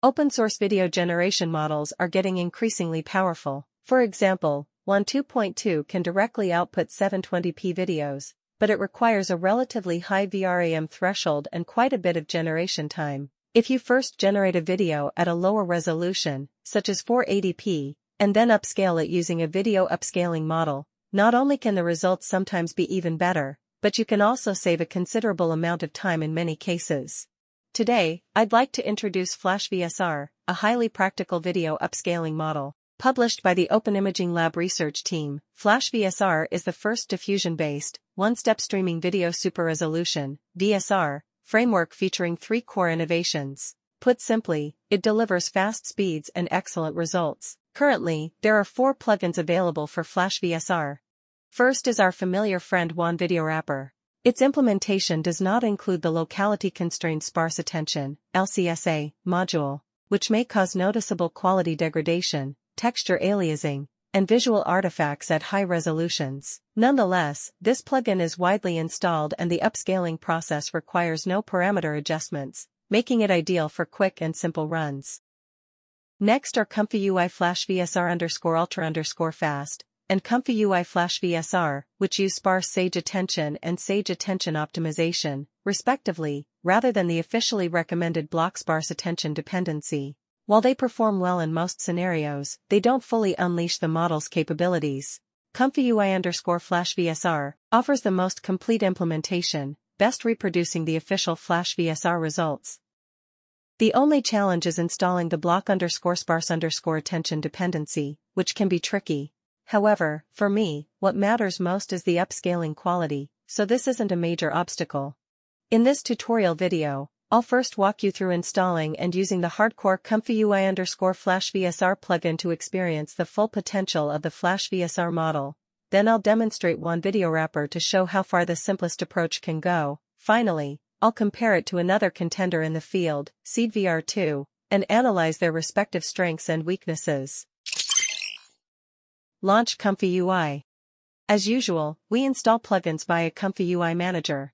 Open source video generation models are getting increasingly powerful. For example, WAN 2.2 can directly output 720p videos, but it requires a relatively high VRAM threshold and quite a bit of generation time. If you first generate a video at a lower resolution, such as 480p, and then upscale it using a video upscaling model, not only can the results sometimes be even better, but you can also save a considerable amount of time in many cases. Today, I'd like to introduce FlashVSR, a highly practical video upscaling model. Published by the Open Imaging Lab research team, FlashVSR is the first diffusion-based, one-step streaming video super resolution, VSR, framework featuring three core innovations. Put simply, it delivers fast speeds and excellent results. Currently, there are four plugins available for FlashVSR. First is our familiar friend WAN Video Wrapper. Its implementation does not include the Locality Constrained Sparse Attention LCSA, module, which may cause noticeable quality degradation, texture aliasing, and visual artifacts at high resolutions. Nonetheless, this plugin is widely installed and the upscaling process requires no parameter adjustments, making it ideal for quick and simple runs. Next are Comfy UI Flash VSR underscore ultra underscore fast, and Comfy UI Flash VSR, which use sparse Sage Attention and Sage Attention Optimization, respectively, rather than the officially recommended block sparse attention dependency. While they perform well in most scenarios, they don't fully unleash the model's capabilities. Comfy UI underscore Flash VSR offers the most complete implementation, best reproducing the official Flash VSR results. The only challenge is installing the block underscore sparse underscore attention dependency, which can be tricky. However, for me, what matters most is the upscaling quality, so this isn't a major obstacle. In this tutorial video, I'll first walk you through installing and using the hardcore Comfy UI underscore Flash VSR plugin to experience the full potential of the Flash VSR model. Then I'll demonstrate Wan Video Wrapper to show how far the simplest approach can go. Finally, I'll compare it to another contender in the field, SeedVR2, and analyze their respective strengths and weaknesses. Launch Comfy UI. As usual, we install plugins via Comfy UI Manager.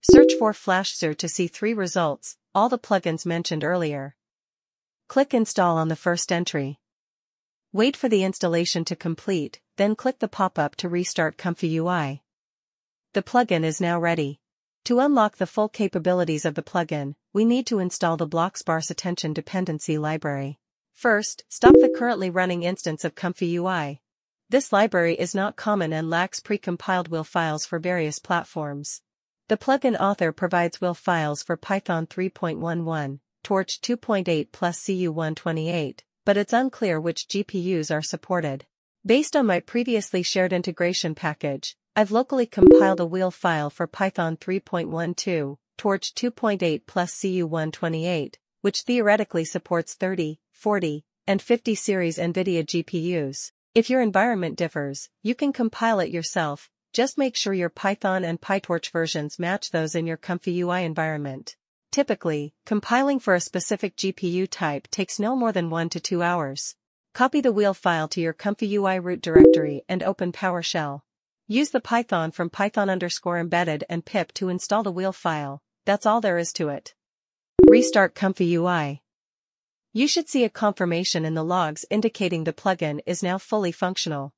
Search for FlashVSR to see three results, all the plugins mentioned earlier. Click Install on the first entry. Wait for the installation to complete, then click the pop-up to restart Comfy UI. The plugin is now ready. To unlock the full capabilities of the plugin, we need to install the block sparse attention dependency library. First, stop the currently running instance of Comfy UI. This library is not common and lacks precompiled wheel files for various platforms. The plugin author provides wheel files for Python 3.11, Torch 2.8 plus CU128, but it's unclear which GPUs are supported. Based on my previously shared integration package, I've locally compiled a wheel file for Python 3.12, Torch 2.8 plus CU128, which theoretically supports 30, 40, and 50 series NVIDIA GPUs. If your environment differs, you can compile it yourself, just make sure your Python and PyTorch versions match those in your Comfy UI environment. Typically, compiling for a specific GPU type takes no more than 1 to 2 hours. Copy the wheel file to your Comfy UI root directory and open PowerShell. Use the Python from python underscore embedded and pip to install the wheel file, that's all there is to it. Restart Comfy UI. You should see a confirmation in the logs indicating the plugin is now fully functional.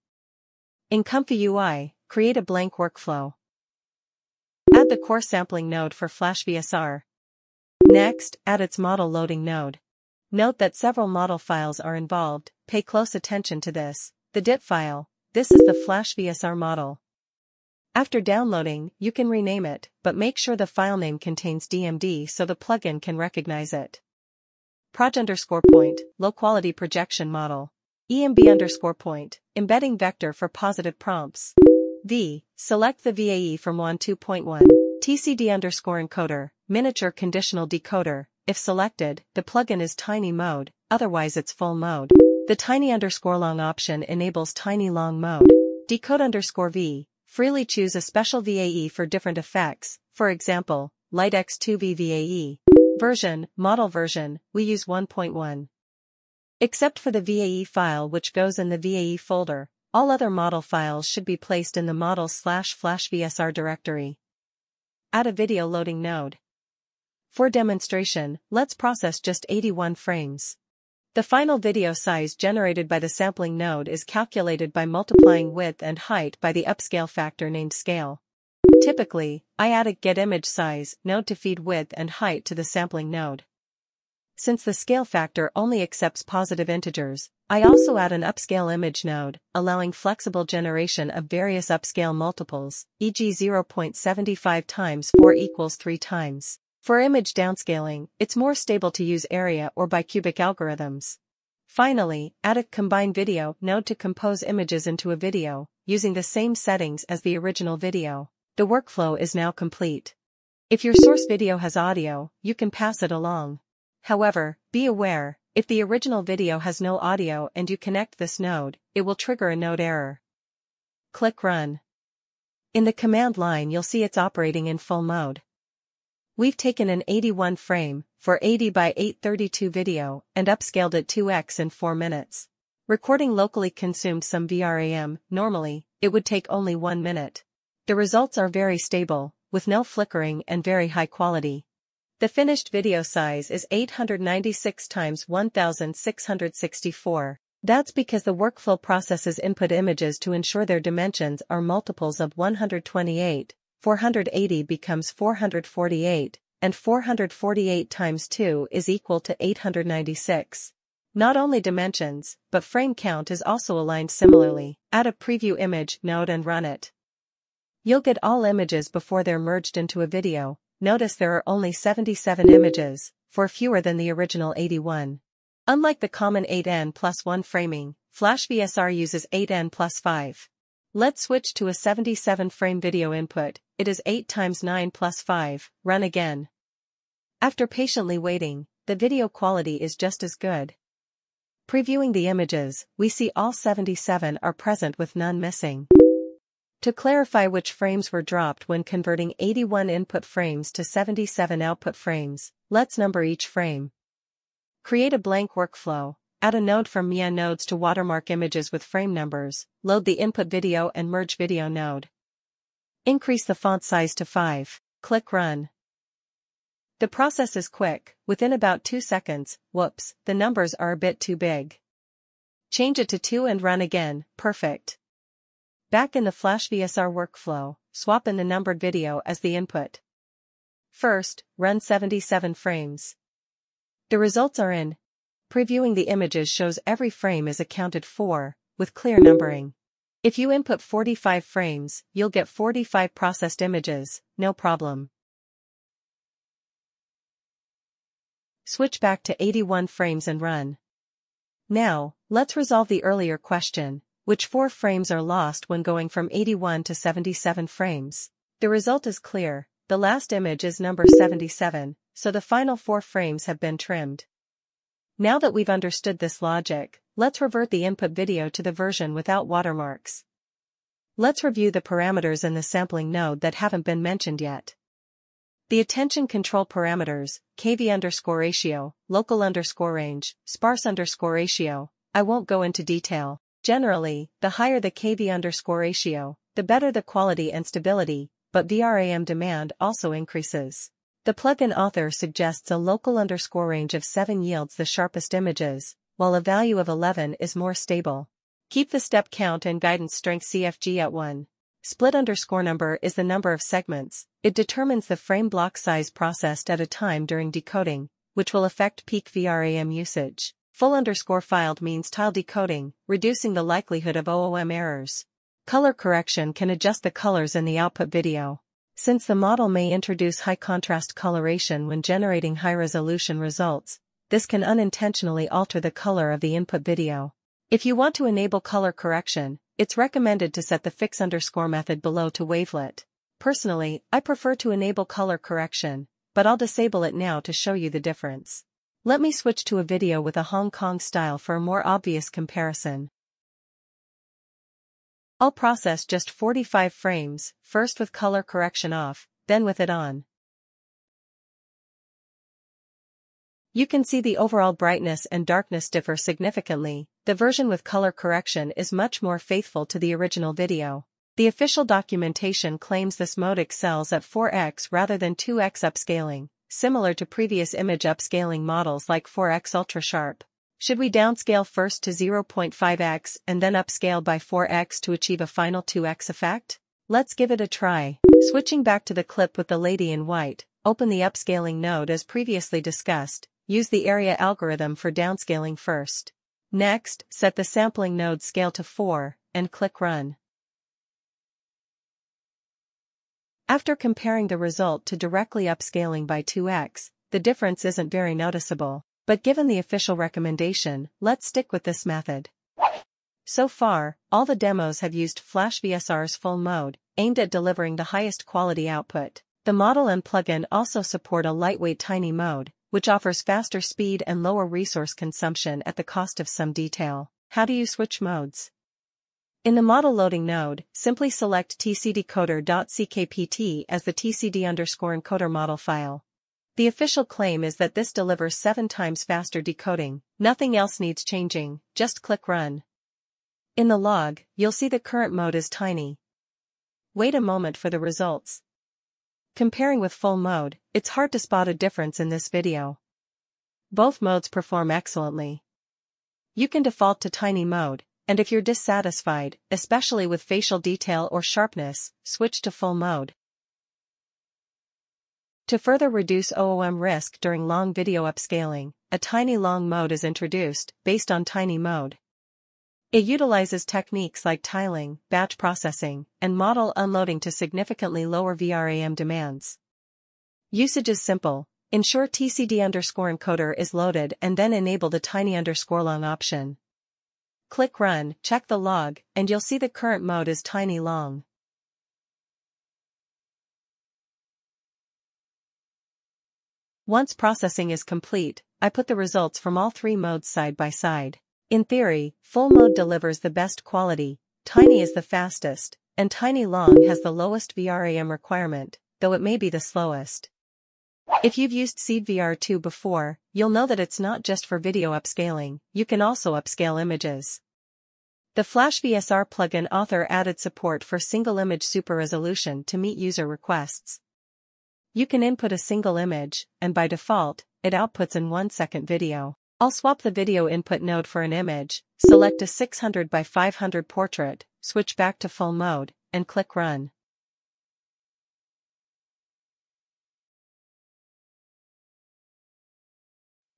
In Comfy UI, Create a blank workflow. Add the core sampling node for Flash VSR. Next, add its model loading node. Note that several model files are involved, pay close attention to this. The DIP file, this is the Flash VSR model. After downloading, you can rename it, but make sure the file name contains DMD so the plugin can recognize it. Proj underscore point, low quality projection model. EMB underscore point, embedding vector for positive prompts. V. Select the VAE from WAN 2.1. TCD underscore encoder, miniature conditional decoder. If selected, the plugin is tiny mode, otherwise it's full mode. The tiny underscore long option enables tiny long mode. Decode underscore V. Freely choose a special VAE for different effects, for example, Light X2V VAE. Version, model version, we use 1.1. Except for the VAE file which goes in the VAE folder, all other model files should be placed in the model slash flash VSR directory. Add a video loading node. For demonstration, let's process just 81 frames. The final video size generated by the sampling node is calculated by multiplying width and height by the upscale factor named scale. Typically, I add a getImageSize node to feed width and height to the sampling node. Since the scale factor only accepts positive integers, I also add an upscale image node, allowing flexible generation of various upscale multiples, e.g. 0.75 times 4 equals 3 times. For image downscaling, it's more stable to use area or bicubic algorithms. Finally, add a combine video node to compose images into a video, using the same settings as the original video. The workflow is now complete. If your source video has audio, you can pass it along. However, be aware, if the original video has no audio and you connect this node, it will trigger a node error. Click Run. In the command line you'll see it's operating in full mode. We've taken an 81 frame, for 80 by 832 video, and upscaled it 2x in 4 minutes. Recording locally consumed some VRAM, normally, it would take only 1 minute. The results are very stable, with no flickering and very high quality. The finished video size is 896 times 1664. That's because the workflow processes input images to ensure their dimensions are multiples of 128, 480 becomes 448, and 448 times 2 is equal to 896. Not only dimensions, but frame count is also aligned similarly. Add a preview image node and run it. You'll get all images before they're merged into a video, notice there are only 77 images, for fewer than the original 81. Unlike the common 8n plus 1 framing, Flash VSR uses 8n plus 5. Let's switch to a 77 frame video input, it is 8 times 9 plus 5, run again. After patiently waiting, the video quality is just as good. Previewing the images, we see all 77 are present with none missing. To clarify which frames were dropped when converting 81 input frames to 77 output frames, let's number each frame. Create a blank workflow, add a node from Mia nodes to watermark images with frame numbers, load the input video and merge video node. Increase the font size to 5, click Run. The process is quick, within about 2 seconds, whoops, the numbers are a bit too big. Change it to 2 and run again, perfect. Back in the Flash VSR workflow, swap in the numbered video as the input. First, run 77 frames. The results are in. Previewing the images shows every frame is accounted for, with clear numbering. If you input 45 frames, you'll get 45 processed images, no problem. Switch back to 81 frames and run. Now, let's resolve the earlier question, which four frames are lost when going from 81 to 77 frames. The result is clear, the last image is number 77, so the final four frames have been trimmed. Now that we've understood this logic, let's revert the input video to the version without watermarks. Let's review the parameters in the sampling node that haven't been mentioned yet. The attention control parameters, KV underscore ratio, local underscore range, sparse underscore ratio, I won't go into detail. Generally, the higher the KV underscore ratio, the better the quality and stability, but VRAM demand also increases. The plugin author suggests a local underscore range of 7 yields the sharpest images, while a value of 11 is more stable. Keep the step count and guidance strength CFG at 1. Split underscore number is the number of segments, it determines the frame block size processed at a time during decoding, which will affect peak VRAM usage. Full underscore tiled means tile decoding, reducing the likelihood of OOM errors. Color correction can adjust the colors in the output video. Since the model may introduce high contrast coloration when generating high resolution results, this can unintentionally alter the color of the input video. If you want to enable color correction, it's recommended to set the fix underscore method below to wavelet. Personally, I prefer to enable color correction, but I'll disable it now to show you the difference. Let me switch to a video with a Hong Kong style for a more obvious comparison. I'll process just 45 frames, first with color correction off, then with it on. You can see the overall brightness and darkness differ significantly, the version with color correction is much more faithful to the original video. The official documentation claims this mode excels at 4x rather than 2x upscaling, similar to previous image upscaling models like 4x Ultra Sharp. Should we downscale first to 0.5x and then upscale by 4x to achieve a final 2x effect? Let's give it a try. Switching back to the clip with the lady in white, open the upscaling node as previously discussed, use the area algorithm for downscaling first. Next, set the sampling node scale to 4, and click Run. After comparing the result to directly upscaling by 2x, the difference isn't very noticeable, but given the official recommendation, let's stick with this method. So far, all the demos have used Flash VSR's full mode, aimed at delivering the highest quality output. The Model N plugin also support a lightweight tiny mode, which offers faster speed and lower resource consumption at the cost of some detail. How do you switch modes? In the model loading node, simply select tcdecoder.ckpt as the tcd underscore encoder model file. The official claim is that this delivers 7 times faster decoding, nothing else needs changing, just click run. In the log, you'll see the current mode is tiny. Wait a moment for the results. Comparing with full mode, it's hard to spot a difference in this video. Both modes perform excellently. You can default to tiny mode, and if you're dissatisfied, especially with facial detail or sharpness, switch to full mode. To further reduce OOM risk during long video upscaling, a tiny long mode is introduced, based on tiny mode. It utilizes techniques like tiling, batch processing, and model unloading to significantly lower VRAM demands. Usage is simple, ensure TCD underscore encoder is loaded and then enable the tiny underscore long option. Click Run, check the log, and you'll see the current mode is tiny long. Once processing is complete, I put the results from all three modes side by side. In theory, full mode delivers the best quality, tiny is the fastest, and tiny long has the lowest VRAM requirement, though it may be the slowest. If you've used SeedVR2 before, you'll know that it's not just for video upscaling, you can also upscale images. The Flash VSR plugin author added support for single image super resolution to meet user requests. You can input a single image, and by default, it outputs in 1 second video. I'll swap the video input node for an image, select a 600 by 500 portrait, switch back to full mode, and click Run.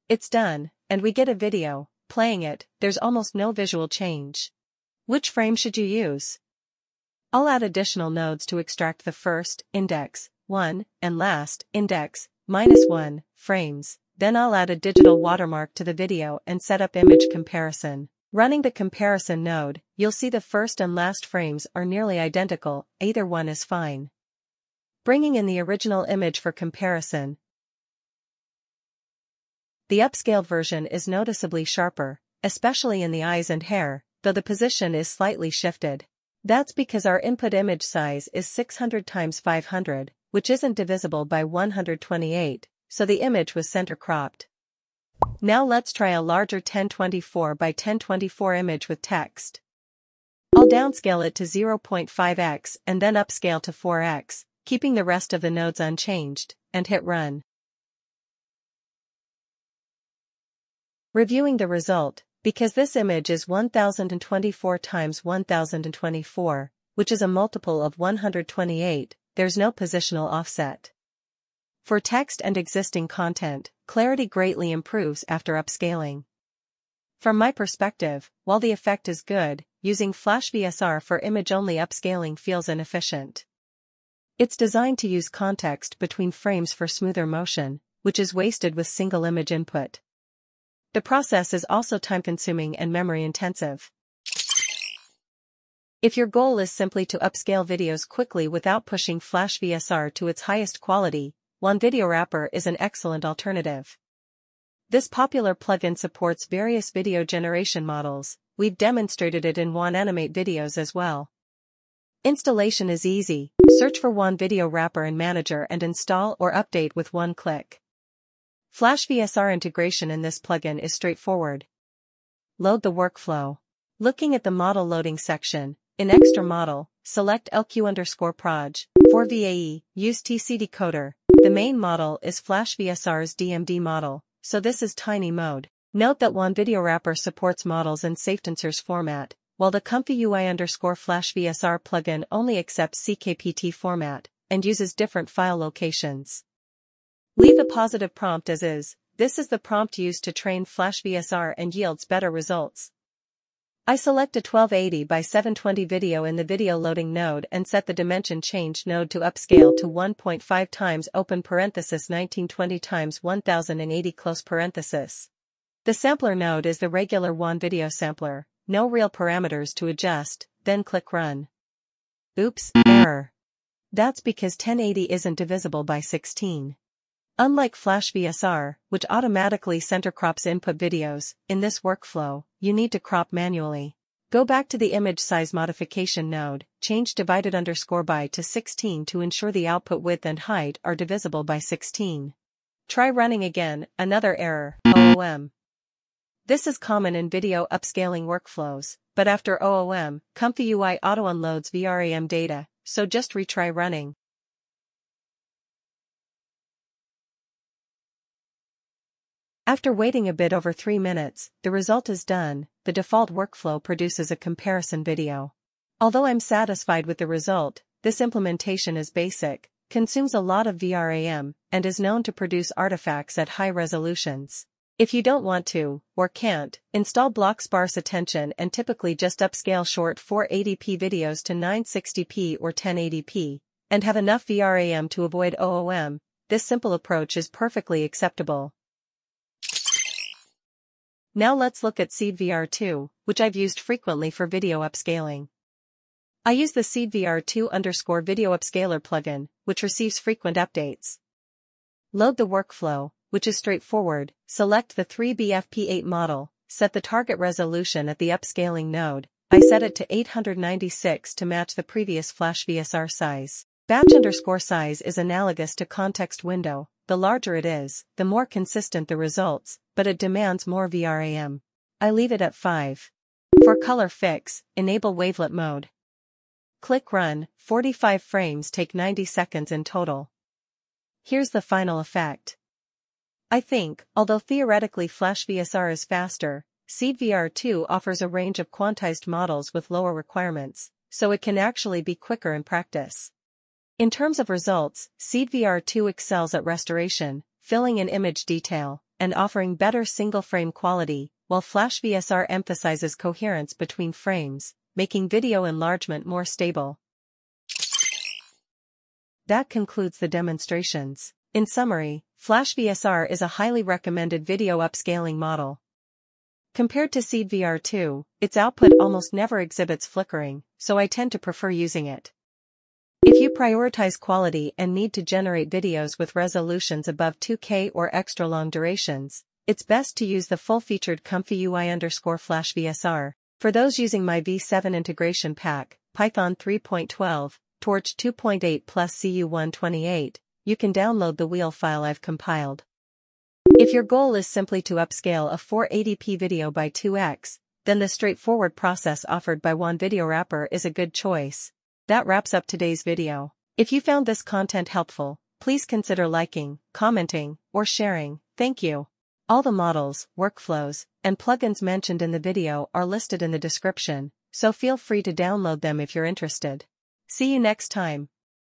It's done, and we get a video, playing it, there's almost no visual change. Which frame should you use? I'll add additional nodes to extract the first, index, 1, and last, index, minus 1, frames, then I'll add a digital watermark to the video and set up image comparison. Running the comparison node, you'll see the first and last frames are nearly identical, either one is fine. Bringing in the original image for comparison, the upscaled version is noticeably sharper, especially in the eyes and hair, though the position is slightly shifted. That's because our input image size is 600 times 500, which isn't divisible by 128, so the image was center cropped. Now let's try a larger 1024 by 1024 image with text. I'll downscale it to 0.5x and then upscale to 4x, keeping the rest of the nodes unchanged, and hit run. Reviewing the result, because this image is 1024 times 1024, which is a multiple of 128, there's no positional offset. For text and existing content, clarity greatly improves after upscaling. From my perspective, while the effect is good, using Flash VSR for image-only upscaling feels inefficient. It's designed to use context between frames for smoother motion, which is wasted with single image input. The process is also time-consuming and memory-intensive. If your goal is simply to upscale videos quickly without pushing Flash VSR to its highest quality, Wan Video Wrapper is an excellent alternative. This popular plugin supports various video generation models, we've demonstrated it in Wan Animate videos as well. Installation is easy, search for Wan Video Wrapper in Manager and install or update with one click. Flash VSR integration in this plugin is straightforward. Load the workflow. Looking at the model loading section, in Extra Model, select LQ underscore proj, for VAE, use TC decoder, The main model is Flash VSR's DMD model, so this is tiny mode. Note that Wan video wrapper supports models in SafeTensors format, while the Comfy UI underscore Flash VSR plugin only accepts CKPT format and uses different file locations. Leave the positive prompt as is, this is the prompt used to train Flash VSR and yields better results. I select a 1280 by 720 video in the video loading node and set the dimension change node to upscale to 1.5 times open parenthesis 1920 times 1080 close parenthesis. The sampler node is the regular Wan video sampler, no real parameters to adjust, then click run. Oops, error. That's because 1080 isn't divisible by 16. Unlike Flash VSR, which automatically center crops input videos, in this workflow, you need to crop manually. Go back to the image size modification node, change divided underscore by to 16 to ensure the output width and height are divisible by 16. Try running again, another error, OOM. This is common in video upscaling workflows, but after OOM, Comfy UI auto-unloads VRAM data, so just retry running. After waiting a bit over 3 minutes, the result is done, the default workflow produces a comparison video. Although I'm satisfied with the result, this implementation is basic, consumes a lot of VRAM, and is known to produce artifacts at high resolutions. If you don't want to, or can't, install block sparse attention and typically just upscale short 480p videos to 960p or 1080p, and have enough VRAM to avoid OOM, this simple approach is perfectly acceptable. Now let's look at SeedVR2, which I've used frequently for video upscaling. I use the SeedVR2 underscore video upscaler plugin, which receives frequent updates. Load the workflow, which is straightforward, select the 3BFP8 model, set the target resolution at the upscaling node, I set it to 896 to match the previous Flash VSR size. Batch underscore size is analogous to context window, the larger it is, the more consistent the results, but it demands more VRAM. I leave it at 5. For color fix, enable wavelet mode. Click run, 45 frames take 90 seconds in total. Here's the final effect. I think, although theoretically Flash VSR is faster, SeedVR2 offers a range of quantized models with lower requirements, so it can actually be quicker in practice. In terms of results, SeedVR2 excels at restoration, filling in image detail, and offering better single-frame quality, while Flash VSR emphasizes coherence between frames, making video enlargement more stable. That concludes the demonstrations. In summary, Flash VSR is a highly recommended video upscaling model. Compared to SeedVR2, its output almost never exhibits flickering, so I tend to prefer using it. If you prioritize quality and need to generate videos with resolutions above 2K or extra long durations, it's best to use the full-featured Comfy UI underscore Flash VSR. For those using my V7 integration pack, Python 3.12, Torch 2.8 plus CU128, you can download the wheel file I've compiled. If your goal is simply to upscale a 480p video by 2x, then the straightforward process offered by Wan Video Wrapper is a good choice. That wraps up today's video. If you found this content helpful, please consider liking, commenting, or sharing, thank you. All the models, workflows, and plugins mentioned in the video are listed in the description, so feel free to download them if you're interested. See you next time.